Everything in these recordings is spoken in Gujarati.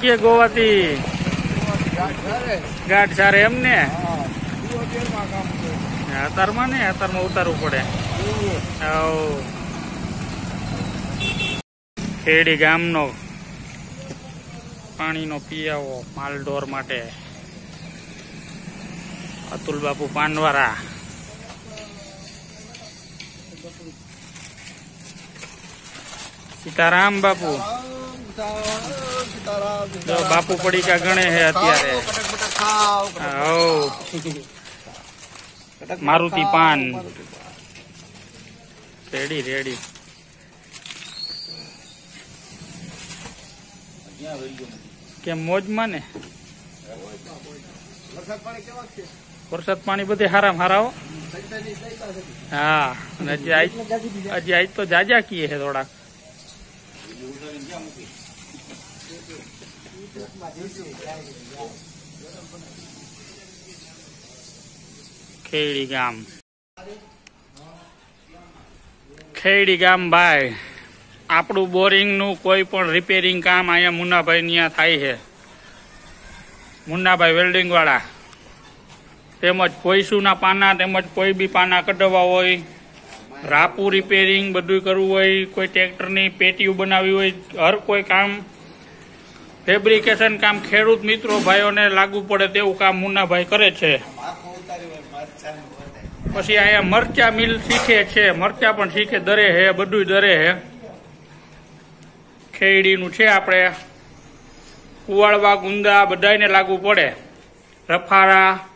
કે ગોવાથી? ગાઢ સારે એમ ને? અત્યારમાં ને? અત્યારમાં ઉતારવું પડે. ખેડી ગામનો પાણીનો પિયાવો માલઢોર માટે. અતુલ બાપુ પાનવારા સીતારામ બાપુ. જો બાપુ પડીકા ગણે છે અત્યારે. હવ મારુતિ પાન. Ready ready. કેમ મોજમાં ને? વરસાદ પાણી બધે હારા હારા હો હા અને હજી આજ હજી આજ તો જાજા કીએ છે થોડાક. ખેડી ગામ. ખેડી ગામ ભાઈ, આપણું બોરિંગનું કોઈ પણ રિપેરિંગ કામ અહીંયા મુન્નાભાઈ ત્યાં થાય છે. મુન્નાભાઈ વેલ્ડિંગ વાળા તેમજ કોઈસુના પાના, તેમજ કોઈ બી પાના કઢવા હોય, રાપુ રિપેરિંગ બધું કરવું હોય, કોઈ ટ્રેક્ટરની પેટીઓ બનાવવી હોય, હર કોઈ કામ ફેબ્રિકેશન કામ ખેડૂત મિત્રો ભાઈઓને લાગુ પડે તેવું કામ મુન્નાભાઈ કરે છે. પછી અહીંયા મરચા મિલ શીખે છે. મરચા પણ શીખે, દરે હે બધું દરે હે. ખેડીનું છે આપણે. કુવાડવા ગુંદા બધાને લાગુ પડે. રફારા.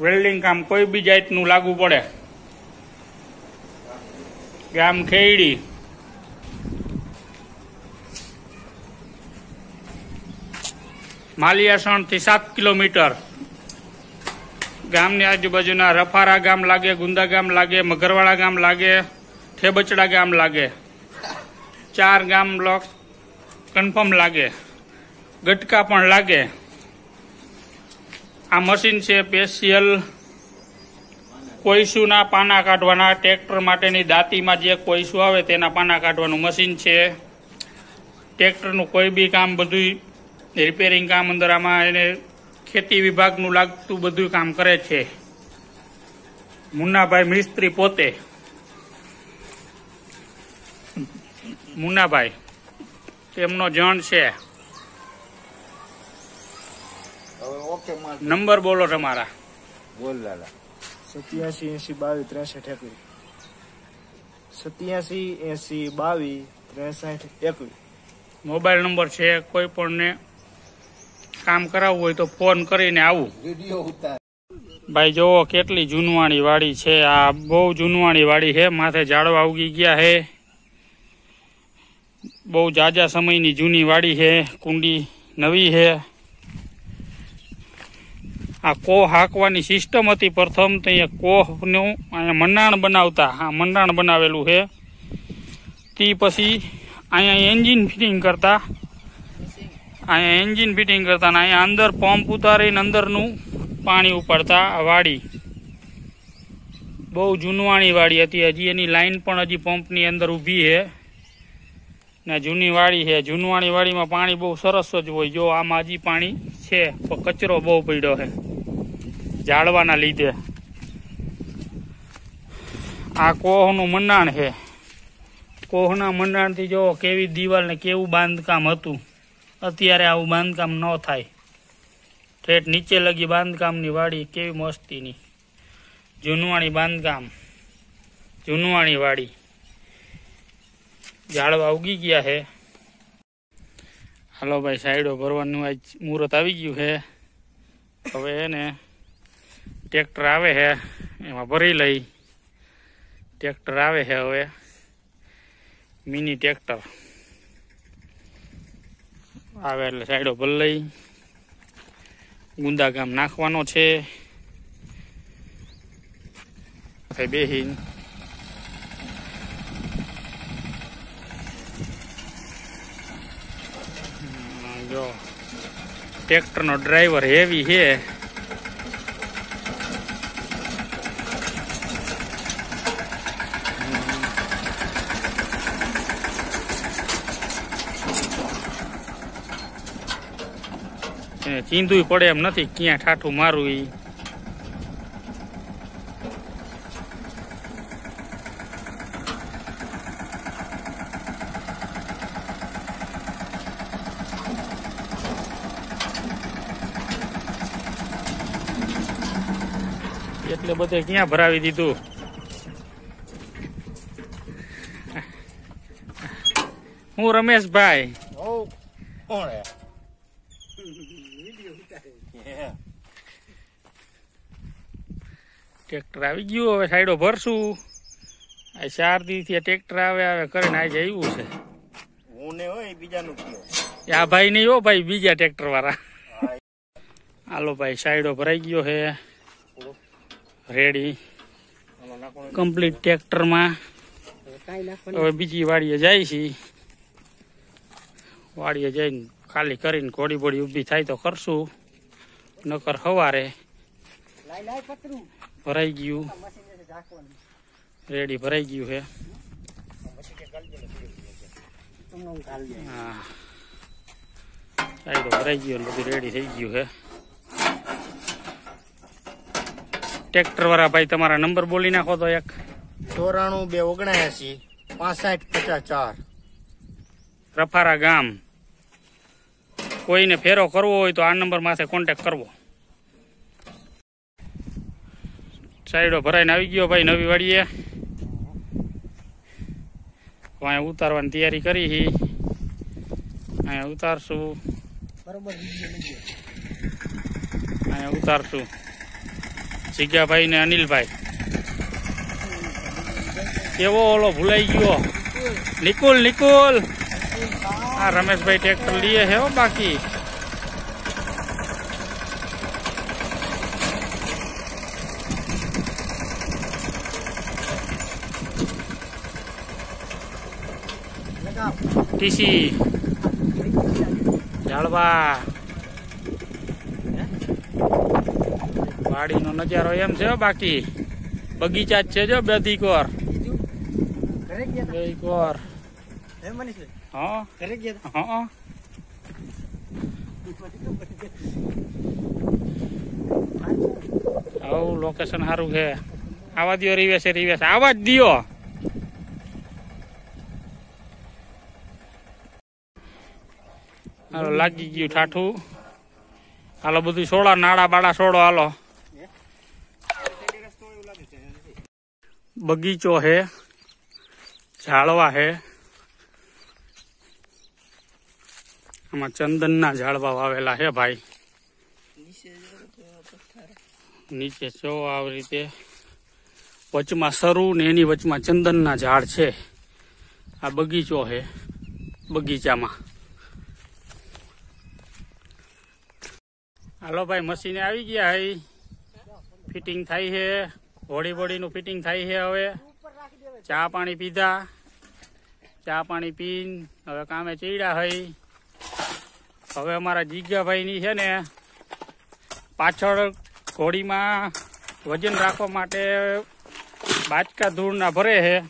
વેલ્ડિંગ કામ કોઈ બી જાતનું લાગુ પડે. ગામ ખેડી માલિયાસણથી સાત કિલોમીટર. ગામની આજુબાજુના રફારા ગામ લાગે, ગુંદા ગામ લાગે મગરવાડા ગામ લાગે, ઠેબચડા ગામ લાગે. ચાર ગામ બ્લોક કન્ફર્મ લાગે. ગટકા પણ લાગે. આ મશીન છે સ્પેશિયલ. કોઈસુના પાના કાઢવાના, ટ્રેક્ટર માટેની દાંતીમાં જે કોઈસુ આવે તેના પાના કાઢવાનું મશીન છે. ટ્રેક્ટરનું કોઈ બી કામ બધું રિપેરિંગ કામ અંદર આમાં એને ખેતી વિભાગનું લાગતું બધું કામ કરે છે. મુન્નાભાઈ મિસ્ત્રી પોતે. મુન્નાભાઈ તેમનો જણ છે. ઓકે નંબર બોલો તમારા. બોલ દાદા સત્યાસી એસી બાવીસ ત્રેસઠ એકવીસ સત્યાસી એસી બાવીસ ત્રેસઠ એકવીસ મોબાઈલ નંબર છે કોઈ પણને કામ કરાવવું હોય તો ફોન કરીને આવું. ભાઈ જોવો કેટલી જૂનવાણી વાડી છે. આ બહુ જૂનવાણી વાડી છે. માથે ઝાડવા ઉગી ગયા છે. બહુ જાજા સમયની જૂની વાડી છે. કુંડી નવી છે. આ કોહ હાંકવાની સિસ્ટમ હતી પ્રથમ. તો અહીંયા કોહનું અહીંયા મંડાણ બનાવતા. આ મંડાણ બનાવેલું છે. તે પછી અહીંયા એન્જિન ફિટિંગ કરતા. અહીંયા એન્જિન ફિટિંગ કરતા ને અહીંયા અંદર પંપ ઉતારીને અંદરનું પાણી ઉપાડતા વાડી. બહુ જૂનવાણી વાડી હતી. હજી એની લાઈન પણ હજી પંપની અંદર ઊભી છે. ને જૂની વાડી છે. જૂનવાણી વાડીમાં પાણી બહુ સરસ જ હોય. જો આમાં હજી પાણી છે પણ કચરો બહુ પડ્યો છે. ઝાડવાના લીધે. આ કોહનું મંડાણ છે. કોહના મંડાણથી જો કેવી દિવાલ ને કેવું બાંધકામ હતું. અત્યારે આવું બાંધકામ ન થાય. ઠેઠ નીચે લગી બાંધકામની વાડી કેવી મસ્તીની. જૂનવાણી બાંધકામ, જૂનવાણી વાડી. ઝાડવા ઉગી ગયા છે હાલો ભાઈ સાઈડો ભરવાનું આજ મુહૂર્ત આવી ગયું છે હવે એને ટ્રેક્ટર આવે છે એમાં ભરી લઈ. ટ્રેક્ટર આવે છે હવે. Mini tractor. આવે એટલે સાઈડો ભલ્લઈ ગુંદા ગામ નાખવાનો છે. બેહીન. જો ટ્રેક્ટરનો ડ્રાઈવર હેવી છે. ચીંધું પડે એમ નથી ક્યાં ઠાઠું મારું ઈ. એટલે બધે ક્યાં ભરાવી દીધું? હું રમેશભાઈ. કોણ હે ટ્રેક્ટર આવી ગયું હવે સાઈડો ભરશું. આ ચાર દિવસથી ટ્રેક્ટર આવે આવે કરીને આજે આવ્યું છે. હું ને હોય બીજાનું કયો આ ભાઈ નહીં હો ભાઈ બીજા ટ્રેક્ટર વાળા હાલો ભાઈ સાઈડો ભરાઈ ગયો છે. રેડી કમ્પ્લીટ ટ્રેક્ટરમાં. હવે બીજી વાડીએ જાય છે. વાડીએ જઈને ખાલી કરીને ઘોડી બોડી ઊભી થાય તો કરશું. નકર સવારે ભરાઈ ગયું. રેડી ભરાઈ ગયું છે. હા. સાઈડો ભરાઈ ગયો ને બધું રેડી થઈ ગયું છે. ટ્રેક્ટર વાળા ભાઈ તમારા નંબર બોલી નાખો તો એક. ચોરાણું બે ઓગણએસી પાસઠ પચાસ ચાર. રફારા ગામ. કોઈને ફેરો કરવો હોય તો આ નંબર માથે કોન્ટેક કરવો. સાઈડો ભરાઈને આવી ગયો ભાઈ નવી વાડીએ. અહીંયા ઉતારવાની તૈયારી કરી હી. અહીંયા ઉતારશું. અહીંયા ઉતારશું. જીગાભાઈ ને અનિલભાઈ. કેવો ઓલો ભૂલાઈ ગયો? નિકુલ નિકુલ. આ રમેશભાઈ ટ્રેક્ટર લઈએ છે હો બાકી. ટીસી. ઝાડવા. વાડીનો નજારો એમ છે બાકી. બગીચા જ છે જો બધી કોર. બે કોર. હા? લોકેશન સારું છે. આવા દિયો રિવેશે રિવેશ આવા જ દિયો. હાલો, લાગી ગયું ઠાઠું. હાલો, બધું સોડા નાડા બાડા સોડો હાલો. બગીચો હે, ઝાડવા હે. આમાં ચંદનના ઝાડવા વાવેલા હે ભાઈ. નીચે જો આવી રીતે. વચમાં સરુ ને એની વચમાં ચંદનના ઝાડ છે. આ બગીચો છે બગીચામાં. હાલો ભાઈ, મશીને આવી ગયા હઈ. ફિટિંગ થાય છે. હોળી બોડીનું ફિટિંગ થાય છે હવે. ચા પાણી પીધા. ચા પાણી પીન હવે કામે ચડ્યા હઈ. હવે અમારા જીગાભાઈની છે ને પાછળ ઘોડીમાં વજન રાખવા માટે બાચકા ધૂળના ભરે છે.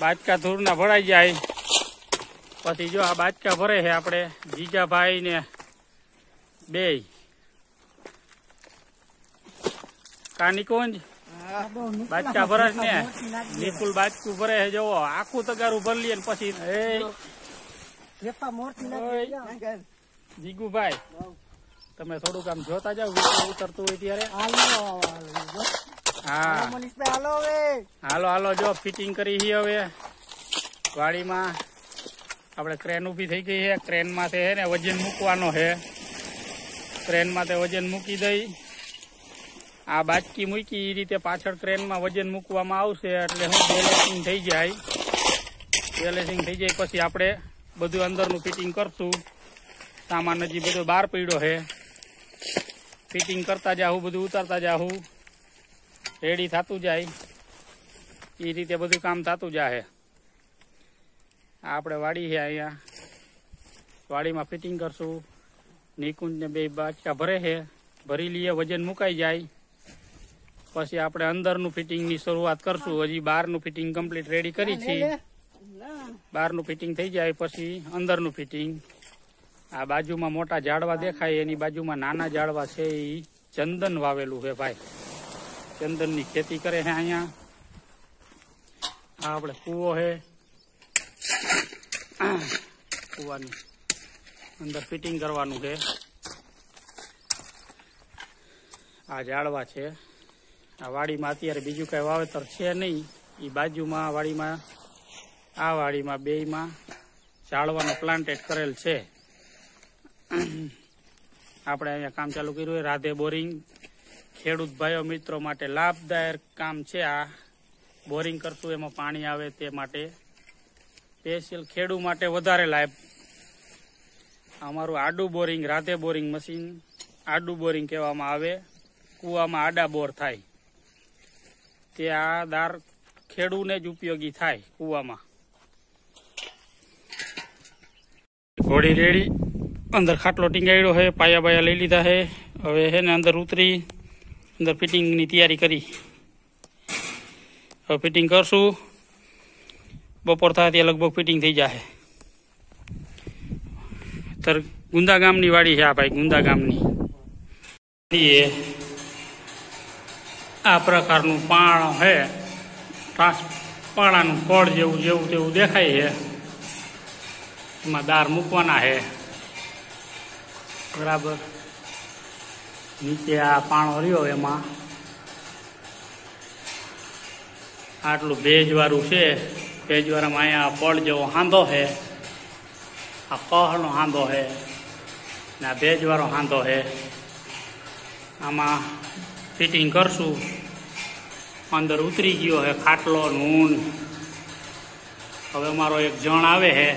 બાચકા ધૂળના ભરાઈ જાય. પછી જો આ બાચકા ભરે છે આપણે જીજાભાઈ ને બે કાનીકુંજ બાચકા ભરસ ને? નિકુલ બાચકું ભરે છે જોવો આખું તગારું ભર લઈએ પછી જીગુભાઈ તમે થોડુંક આમ જોતા જાવ ઉતરતું હોય ત્યારે. હા. હાલો હાલો જો ફિટિંગ કરી છે હવે. વાડીમાં આપણે ક્રેન ઊભી થઈ ગઈ છે. ક્રેન માથે છે ને વજન મૂકવાનો છે. ક્રેન તે વજન મૂકી દઈ. આ બાચકી મૂકી એ રીતે પાછળ ક્રેનમાં વજન મૂકવામાં આવશે એટલે હું બેલેસિંગ થઈ જાય. બેલેસિંગ થઈ જાય પછી આપણે બધું અંદરનું ફિટિંગ કરશું. સામાન હજી બધો બહાર પડ્યો છે. ફિટિંગ કરતા જાઉં બધું ઉતારતા જાઉં રેડી થતું જાય. એ રીતે બધું કામ થતું જાહે. આપણે વાડી છે અહીંયા. વાડીમાં ફિટિંગ કરશું. નિકુંજ ને બે બાચકા ભરે છે. ભરી લઈએ, વજન મુકાઈ જાય. પછી આપણે અંદરનું ફિટિંગની શરૂઆત કરશું. હજી બહારનું ફિટિંગ કમ્પ્લીટ રેડી કરી છે. બહારનું ફિટિંગ થઈ જાય, પછી અંદરનું ફિટિંગ. આ બાજુમાં મોટા ઝાડવા દેખાય, એની બાજુમાં નાના ઝાડવા છે. એ ચંદન વાવેલું છે ભાઈ. ચંદનની ખેતી કરે છે અહીંયા. આ આપણે કૂવો છે. કૂવાની અંદર ફિટિંગ કરવાનું છે. આ ઝાડવા છે. આ વાડીમાં અત્યારે બીજું કઈ વાવેતર છે નહીં. એ બાજુમાં વાડીમાં, આ વાડીમાં, બેયમાં જાળવાનો પ્લાન્ટેડ કરેલ છે. આપણે અહીંયા કામ ચાલુ કર્યું હોય રાધે બોરિંગ. ખેડૂત ભાઈઓ, મિત્રો માટે લાભદાયક કામ છે આ. બોરિંગ કરશું એમાં પાણી આવે તે માટે. સ્પેશિયલ ખેડૂ માટે વધારે લાભ અમારું આડું બોરિંગ રાતે બોરિંગ મશીન, આડું બોરિંગ કહેવામાં આવે, કૂવામાં આડા બોર થાય. તે આ દાર ખેડૂને જ ઉપયોગી થાય કૂવામાં. ઘોડી રેડી, અંદર ખાટલો ટીંગાડ્યો છે પાયા બાયા લઈ લીધા છે હવે છે ને અંદર ઉતરી, અંદર ફિટિંગની તૈયારી કરી. હવે ફિટિંગ કરશું. બપોર થાય ત્યાં લગભગ ફિટિંગ થઈ જાય તર ગુંદા ગામની વાડી છે આ ભાઈ, ગુંદા ગામની. એ આ પ્રકારનું પાણ છે પાણાનું ફળ જેવું જેવું તેવું દેખાય છે. એમાં દાર મૂકવાના છે. બરાબર. નીચે આ પાણો રહ્યો એમાં. આટલું ભેજવાળું છે. ભેજવાળામાં અહીંયા પળ જેવો હાંધો છે. આ કહનો હાંધો છે ને આ ભેજવાળો હાંધો છે આમાં ફિટિંગ કરશું. અંદર ઉતરી ગયો છે ખાટલો, નૂન. હવે મારો એક જણ આવે છે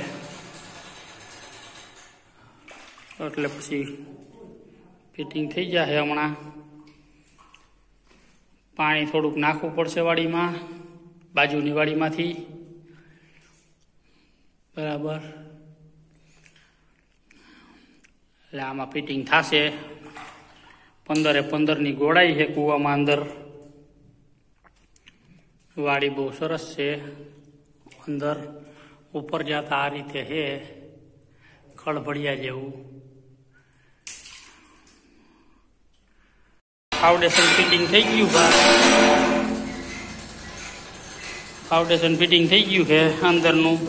એટલે પછી ફિટિંગ થઈ જશે હમણાં. પાણી થોડુંક નાખવું પડશે વાડીમાં, બાજુની વાડીમાંથી. બરાબર. એટલે આમાં ફિટિંગ થશે. પંદરે પંદરની ગોળાઈ છે કૂવામાં અંદર. વાડી બહુ સરસ છે અંદર. ઉપર જતા આ રીતે છે. ખળભળિયા જેવું. ફાઉન્ડેશન ફિટિંગ થઈ ગયું ફાઉન્ડેશન ફિટિંગ થઈ ગયું છે અંદરનું.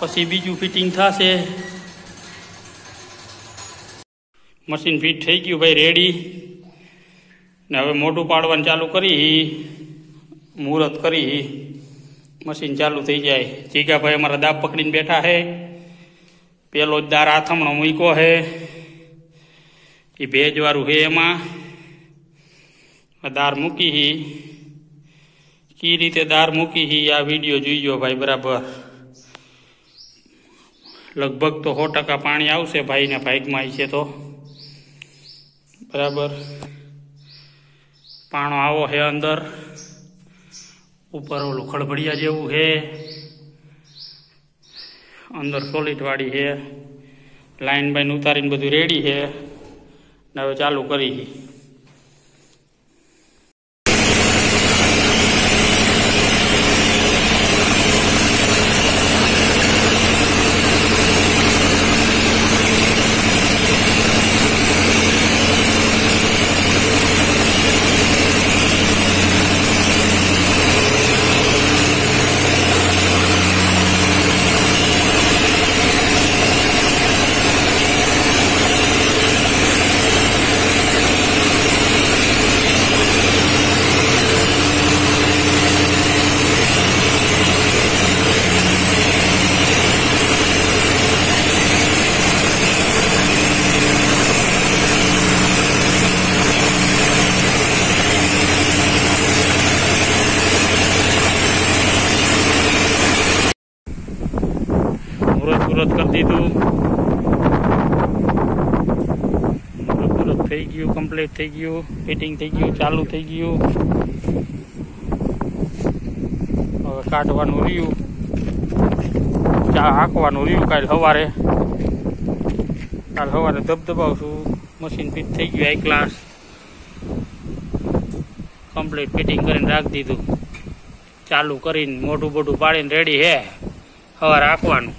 પછી બીજું ફિટિંગ થશે. મશીન ફિટ થઈ ગયું ભાઈ રેડી ને હવે મોટું પાડવાનું ચાલુ કરી, મુહૂર્ત કરી. મશીન ચાલુ થઈ જાય. જીગાભાઈ અમારા દાબ પકડીને બેઠા હે પેલો જ દાર આથમણો મૂક્યો હે એ ભેજવાળું છે એમાં. દાર મૂકી હી કી રીતે દાર મૂકી હી આ વીડિયો જોઈજો ભાઈ, બરાબર. લગભગ તો સો ટકા પાણી આવશે ભાઈને ભાઈકમાં છે તો. બરાબર. પાણો આવો છે અંદર. ઉપર ઓલું ખળભડિયા જેવું છે અંદર સોલિટવાળી છે લાઈન બાઈન ઉતારીને બધું રેડી છે ને હવે ચાલુ કરી છે મુહૂર્ત મુહૂર્ત કરી દીધું મુહૂર્ત મુહૂર્ત થઈ ગયું કમ્પ્લીટ થઈ ગયું ફિટિંગ થઈ ગયું, ચાલુ થઈ ગયું. હવે કાઢવાનું રહ્યું. ચા હાંકવાનું રહ્યું કાલ સવારે. કાલ સવારે ધબધબાવશું. મશીન ફિટ થઈ ગયું આઈ ક્લાસ કમ્પ્લીટ ફિટિંગ કરીને રાખી દીધું. ચાલુ કરીને મોટું મોટું પાડીને રેડી હે. સવારે હાંકવાનું.